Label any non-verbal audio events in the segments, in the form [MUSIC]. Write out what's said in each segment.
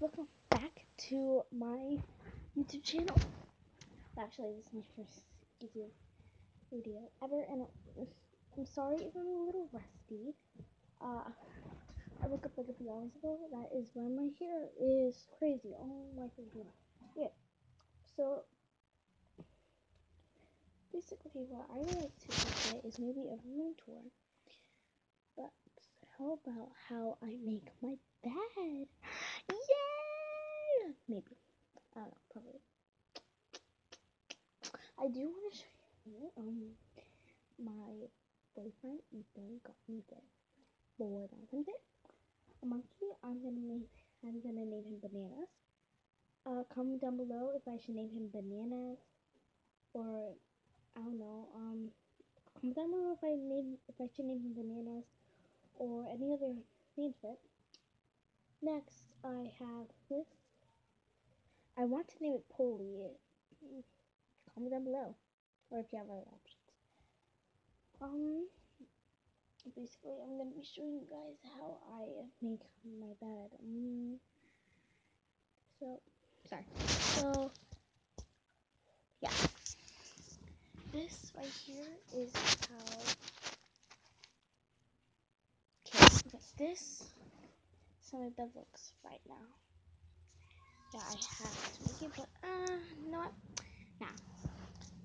welcome back to my YouTube channel. Actually, this is my first YouTube video ever, and I'm sorry if I'm a little rusty. Uh, I woke up like a few hours ago. That is why my hair is crazy. Oh my freaking Yeah. So, basically, what I would like to do today is maybe a room tour. But how about how I make my bed? [GASPS] Yay! Maybe. I don't know, probably. I do want to show you, um, my boyfriend Ethan got me this boy Day. A monkey, I'm gonna name, I'm gonna name him Bananas. Uh, comment down below if I should name him Bananas, or, I don't know, um, comment down below if I name, if I should name him Bananas, or any other name for it. Next, I have this. I want to name it Polly. Comment down below, or if you have other options. Um, basically, I'm gonna be showing you guys how I make my bed. Um, so, sorry. So, yeah. This right here is how. Okay, this is how my bed looks right now. Yeah, I have to make it, but uh, you know what? Nah,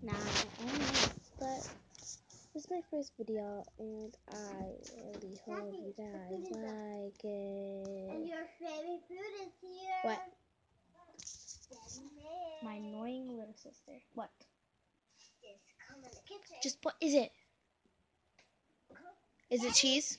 nah, I don't know. But this is my first video, and I really hope you guys like it. And your favorite food is here. What? My annoying little sister. What? Just come in the kitchen. Just what is it? Is it cheese?